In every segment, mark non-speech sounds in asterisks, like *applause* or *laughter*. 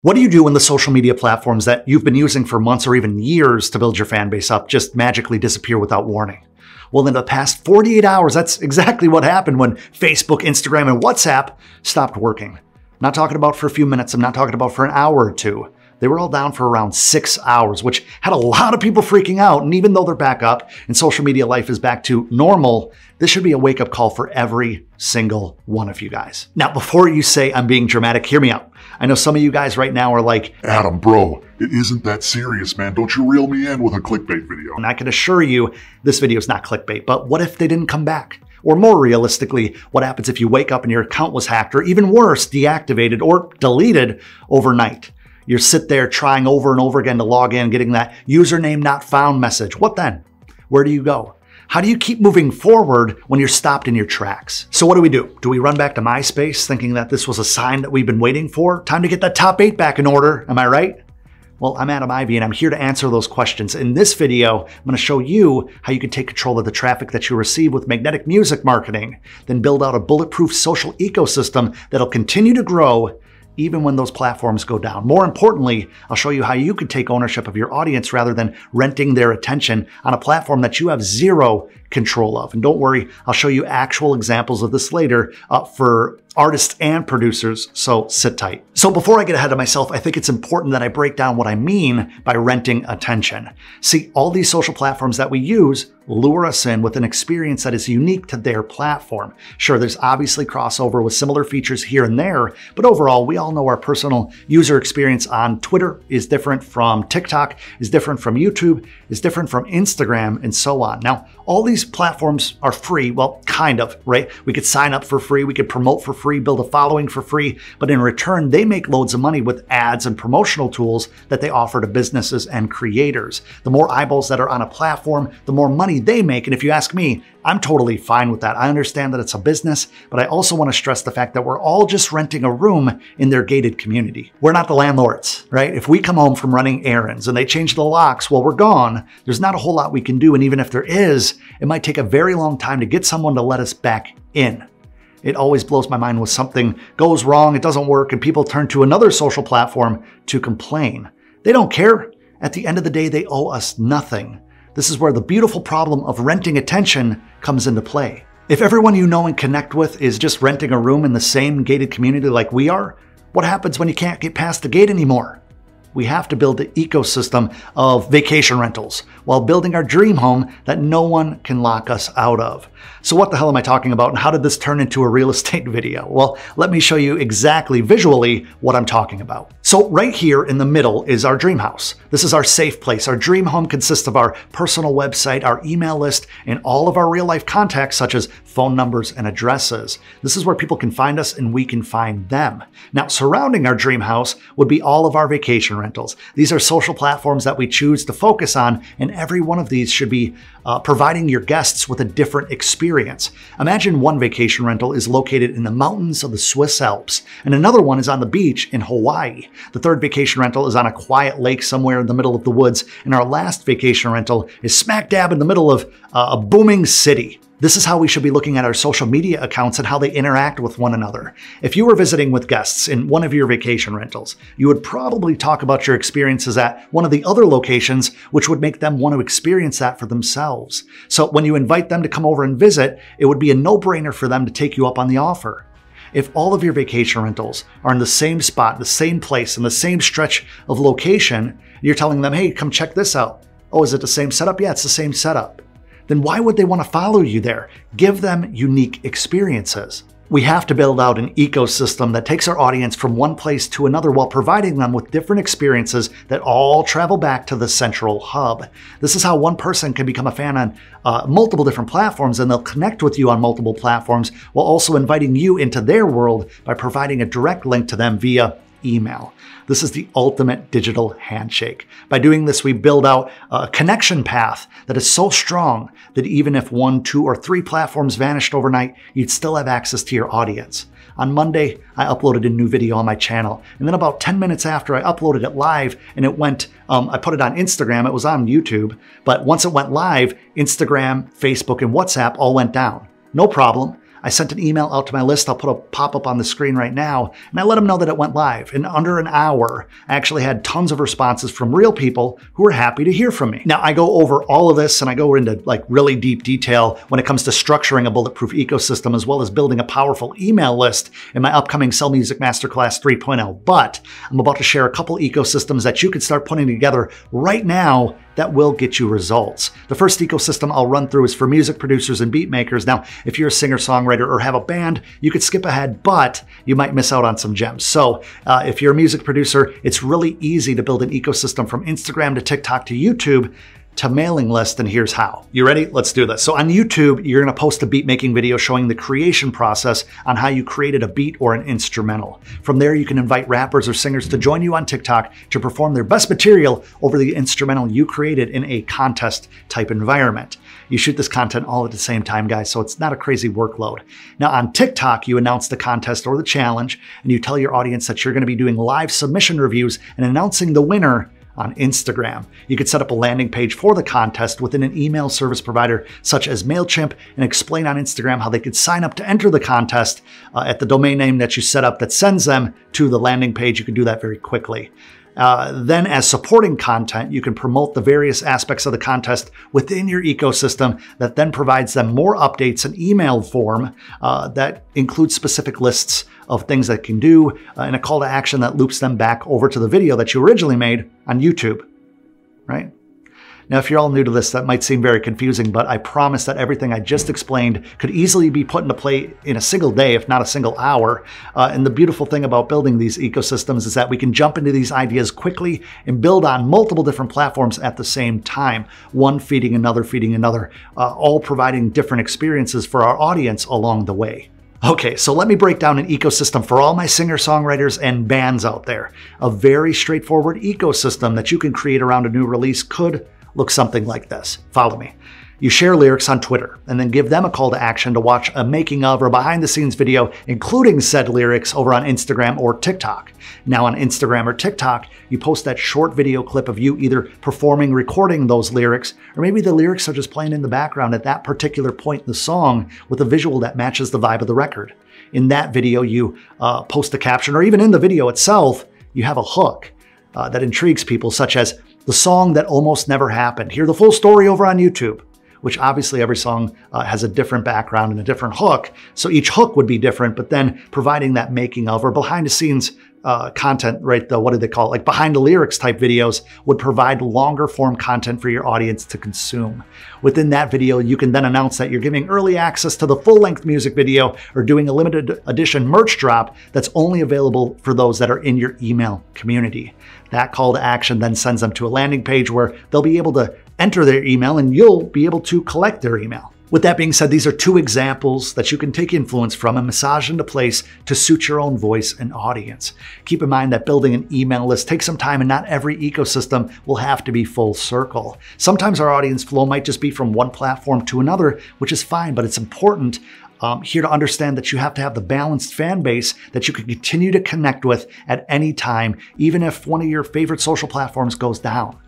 What do you do when the social media platforms that you've been using for months or even years to build your fan base up just magically disappear without warning? Well, in the past 48 hours, that's exactly what happened when Facebook, Instagram, and WhatsApp stopped working. Not talking about for a few minutes, I'm not talking about for an hour or two. They were all down for around six hours, which had a lot of people freaking out. And even though they're back up and social media life is back to normal, this should be a wake up call for every single one of you guys. Now, before you say I'm being dramatic, hear me out. I know some of you guys right now are like, Adam, bro, it isn't that serious, man. Don't you reel me in with a clickbait video. and I can assure you this video is not clickbait, but what if they didn't come back? Or more realistically, what happens if you wake up and your account was hacked, or even worse, deactivated or deleted overnight? You sit there trying over and over again to log in, getting that username not found message. What then? Where do you go? How do you keep moving forward when you're stopped in your tracks? So what do we do? Do we run back to MySpace thinking that this was a sign that we've been waiting for? Time to get that top eight back in order, am I right? Well, I'm Adam Ivy and I'm here to answer those questions. In this video, I'm to show you how you can take control of the traffic that you receive with magnetic music marketing, then build out a bulletproof social ecosystem that'll continue to grow even when those platforms go down. More importantly, I'll show you how you could take ownership of your audience rather than renting their attention on a platform that you have zero control of. And don't worry, I'll show you actual examples of this later uh, for artists and producers, so sit tight. So before I get ahead of myself, I think it's important that I break down what I mean by renting attention. See, all these social platforms that we use lure us in with an experience that is unique to their platform. Sure, there's obviously crossover with similar features here and there, but overall, we all know our personal user experience on Twitter is different from TikTok, is different from YouTube, is different from Instagram, and so on. Now, all these platforms are free, well, kind of, right? We could sign up for free, we could promote for free, build a following for free, but in return, they make loads of money with ads and promotional tools that they offer to businesses and creators. The more eyeballs that are on a platform, the more money they make. And if you ask me, I'm totally fine with that. I understand that it's a business, but I also want to stress the fact that we're all just renting a room in their gated community. We're not the landlords, right? If we come home from running errands and they change the locks while we're gone, there's not a whole lot we can do. And even if there is, it might take a very long time to get someone to let us back in. It always blows my mind when something goes wrong, it doesn't work, and people turn to another social platform to complain. They don't care. At the end of the day, they owe us nothing. This is where the beautiful problem of renting attention comes into play. If everyone you know and connect with is just renting a room in the same gated community like we are, what happens when you can't get past the gate anymore? We have to build the ecosystem of vacation rentals while building our dream home that no one can lock us out of. So what the hell am I talking about and how did this turn into a real *laughs* estate video? Well, let me show you exactly visually what I'm talking about. So right here in the middle is our dream house. This is our safe place. Our dream home consists of our personal website, our email list, and all of our real life contacts such as phone numbers and addresses. This is where people can find us and we can find them. Now, surrounding our dream house would be all of our vacation rentals. These are social platforms that we choose to focus on, and every one of these should be uh, providing your guests with a different experience. Imagine one vacation rental is located in the mountains of the Swiss Alps, and another one is on the beach in Hawaii. The third vacation rental is on a quiet lake somewhere in the middle of the woods, and our last vacation rental is smack dab in the middle of uh, a booming city. This is how we should be looking at our social media accounts and how they interact with one another. If you were visiting with guests in one of your vacation rentals, you would probably talk about your experiences at one of the other locations, which would make them want to experience that for themselves. So when you invite them to come over and visit, it would be a no-brainer for them to take you up on the offer. If all of your vacation rentals are in the same spot, the same place, in the same stretch of location, you're telling them, hey, come check this out. Oh, is it the same setup? Yeah, it's the same setup then why would they want to follow you there? Give them unique experiences. We have to build out an ecosystem that takes our audience from one place to another while providing them with different experiences that all travel back to the central hub. This is how one person can become a fan on uh, multiple different platforms and they'll connect with you on multiple platforms while also inviting you into their world by providing a direct link to them via email. This is the ultimate digital handshake. By doing this, we build out a connection path that is so strong that even if one, two, or three platforms vanished overnight, you'd still have access to your audience. On Monday, I uploaded a new video on my channel. And then about 10 minutes after I uploaded it live and it went, um, I put it on Instagram, it was on YouTube. But once it went live, Instagram, Facebook, and WhatsApp all went down. No problem. I sent an email out to my list. I'll put a pop up on the screen right now. And I let them know that it went live. In under an hour, I actually had tons of responses from real people who were happy to hear from me. Now, I go over all of this and I go into like really deep detail when it comes to structuring a bulletproof ecosystem as well as building a powerful email list in my upcoming Sell Music Masterclass 3.0. But I'm about to share a couple ecosystems that you can start putting together right now that will get you results. The first ecosystem I'll run through is for music producers and beat makers. Now, if you're a singer songwriter or have a band, you could skip ahead, but you might miss out on some gems. So, uh, if you're a music producer, it's really easy to build an ecosystem from Instagram to TikTok to YouTube to mailing list, and here's how. You ready? Let's do this. So on YouTube, you're gonna post a beat making video showing the creation process on how you created a beat or an instrumental. From there, you can invite rappers or singers to join you on TikTok to perform their best material over the instrumental you created in a contest type environment. You shoot this content all at the same time, guys, so it's not a crazy workload. Now on TikTok, you announce the contest or the challenge, and you tell your audience that you're gonna be doing live submission reviews and announcing the winner on Instagram. You could set up a landing page for the contest within an email service provider such as MailChimp and explain on Instagram how they could sign up to enter the contest uh, at the domain name that you set up that sends them to the landing page. You can do that very quickly. Uh, then, as supporting content, you can promote the various aspects of the contest within your ecosystem that then provides them more updates in email form uh, that includes specific lists of things that can do uh, and a call to action that loops them back over to the video that you originally made on YouTube, right? Now, if you're all new to this, that might seem very confusing, but I promise that everything I just explained could easily be put into play in a single day, if not a single hour. Uh, and the beautiful thing about building these ecosystems is that we can jump into these ideas quickly and build on multiple different platforms at the same time, one feeding another, feeding another, uh, all providing different experiences for our audience along the way. Okay, so let me break down an ecosystem for all my singer songwriters and bands out there. A very straightforward ecosystem that you can create around a new release could look something like this. Follow me. You share lyrics on Twitter and then give them a call to action to watch a making of or behind the scenes video, including said lyrics over on Instagram or TikTok. Now, on Instagram or TikTok, you post that short video clip of you either performing, recording those lyrics, or maybe the lyrics are just playing in the background at that particular point in the song with a visual that matches the vibe of the record. In that video, you uh, post a caption, or even in the video itself, you have a hook uh, that intrigues people, such as the song that almost never happened. Hear the full story over on YouTube, which obviously every song uh, has a different background and a different hook. So each hook would be different, but then providing that making of or behind the scenes uh, content, right? The what do they call it? Like behind the lyrics type videos would provide longer form content for your audience to consume. Within that video, you can then announce that you're giving early access to the full length music video or doing a limited edition merch drop that's only available for those that are in your email community. That call to action then sends them to a landing page where they'll be able to enter their email and you'll be able to collect their email. With that being said, these are two examples that you can take influence from and massage into place to suit your own voice and audience. Keep in mind that building an email list takes some time and not every ecosystem will have to be full circle. Sometimes our audience flow might just be from one platform to another, which is fine, but it's important um, here to understand that you have to have the balanced fan base that you can continue to connect with at any time, even if one of your favorite social platforms goes down.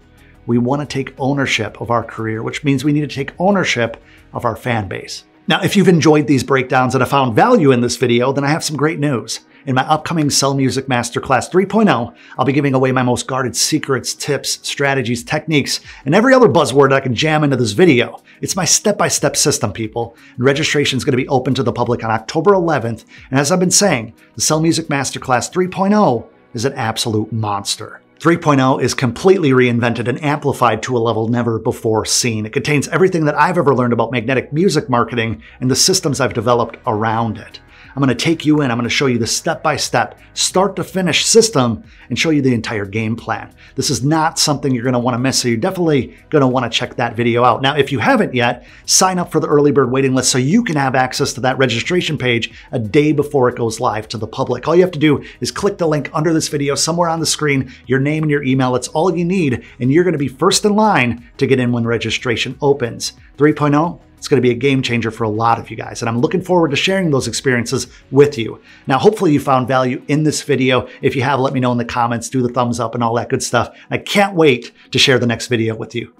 We want to take ownership of our career, which means we need to take ownership of our fan base. Now, if you've enjoyed these breakdowns and have found value in this video, then I have some great news. In my upcoming Sell Music Masterclass 3.0, I'll be giving away my most guarded secrets, tips, strategies, techniques, and every other buzzword I can jam into this video. It's my step-by-step system, people, and registration is going to be open to the public on October 11th. And as I've been saying, the Sell Music Masterclass 3.0 is an absolute monster. 3.0 is completely reinvented and amplified to a level never before seen. It contains everything that I've ever learned about magnetic music marketing and the systems I've developed around it. I'm going to take you in. I'm going to show you the step by step, start to finish system and show you the entire game plan. This is not something you're going to want to miss. So you're definitely going to want to check that video out. Now, if you haven't yet, sign up for the early bird waiting list so you can have access to that registration page a day before it goes live to the public. All you have to do is click the link under this video somewhere on the screen, your name and your email. It's all you need. And you're going to be first in line to get in when registration opens. 3.0 it's going to be a game changer for a lot of you guys, and I'm looking forward to sharing those experiences with you. Now, hopefully you found value in this video. If you have, let me know in the comments, do the thumbs up and all that good stuff. I can't wait to share the next video with you.